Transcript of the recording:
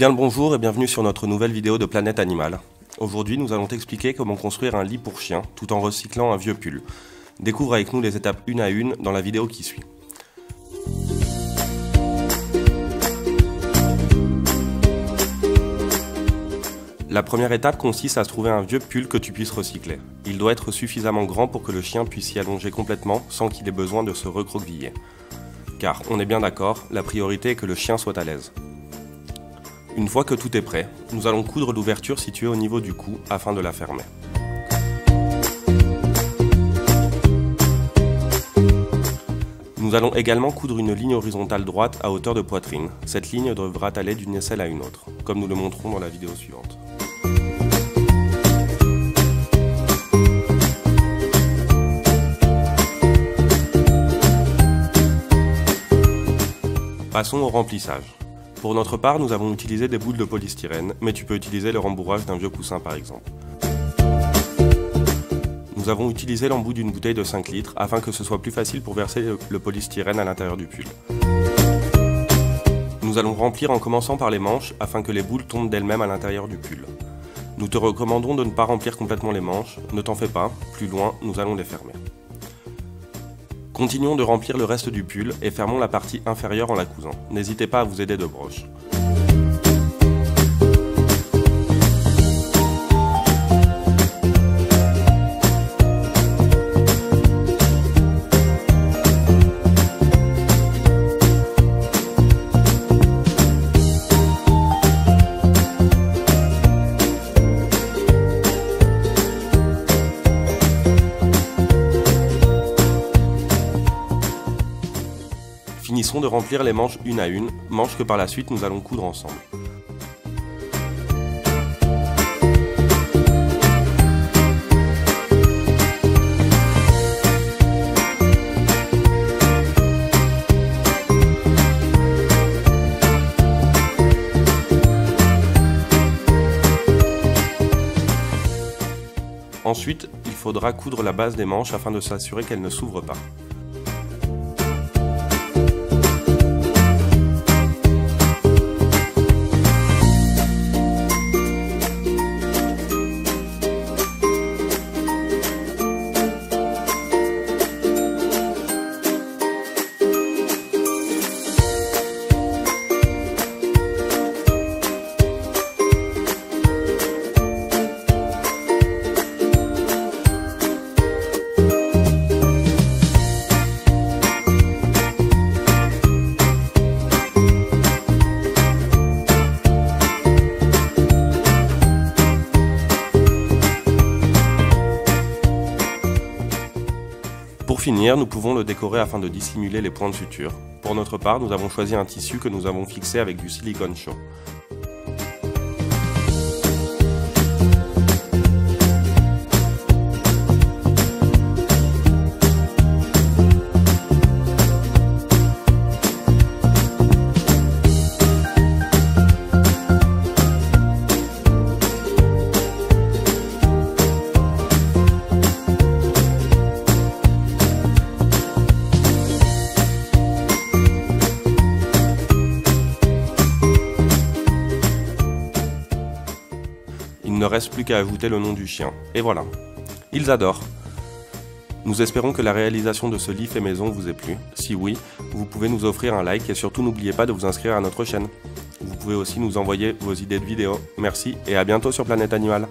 Bien le bonjour et bienvenue sur notre nouvelle vidéo de Planète Animale. Aujourd'hui, nous allons t'expliquer comment construire un lit pour chien tout en recyclant un vieux pull. Découvre avec nous les étapes une à une dans la vidéo qui suit. La première étape consiste à trouver un vieux pull que tu puisses recycler. Il doit être suffisamment grand pour que le chien puisse s'y allonger complètement sans qu'il ait besoin de se recroqueviller. Car, on est bien d'accord, la priorité est que le chien soit à l'aise. Une fois que tout est prêt, nous allons coudre l'ouverture située au niveau du cou afin de la fermer. Nous allons également coudre une ligne horizontale droite à hauteur de poitrine. Cette ligne devra aller d'une aisselle à une autre, comme nous le montrons dans la vidéo suivante. Passons au remplissage. Pour notre part, nous avons utilisé des boules de polystyrène, mais tu peux utiliser le rembourrage d'un vieux coussin par exemple. Nous avons utilisé l'embout d'une bouteille de 5 litres afin que ce soit plus facile pour verser le polystyrène à l'intérieur du pull. Nous allons remplir en commençant par les manches afin que les boules tombent d'elles-mêmes à l'intérieur du pull. Nous te recommandons de ne pas remplir complètement les manches, ne t'en fais pas, plus loin nous allons les fermer. Continuons de remplir le reste du pull et fermons la partie inférieure en la cousant. N'hésitez pas à vous aider de broche. De remplir les manches une à une, manches que par la suite nous allons coudre ensemble. Ensuite, il faudra coudre la base des manches afin de s'assurer qu'elles ne s'ouvrent pas. Pour finir, nous pouvons le décorer afin de dissimuler les points de suture. Pour notre part, nous avons choisi un tissu que nous avons fixé avec du silicone chaud. Ne reste plus qu'à ajouter le nom du chien. Et voilà. Ils adorent. Nous espérons que la réalisation de ce lit fait maison vous ait plu. Si oui, vous pouvez nous offrir un like et surtout n'oubliez pas de vous inscrire à notre chaîne. Vous pouvez aussi nous envoyer vos idées de vidéos. Merci et à bientôt sur Planète Animal.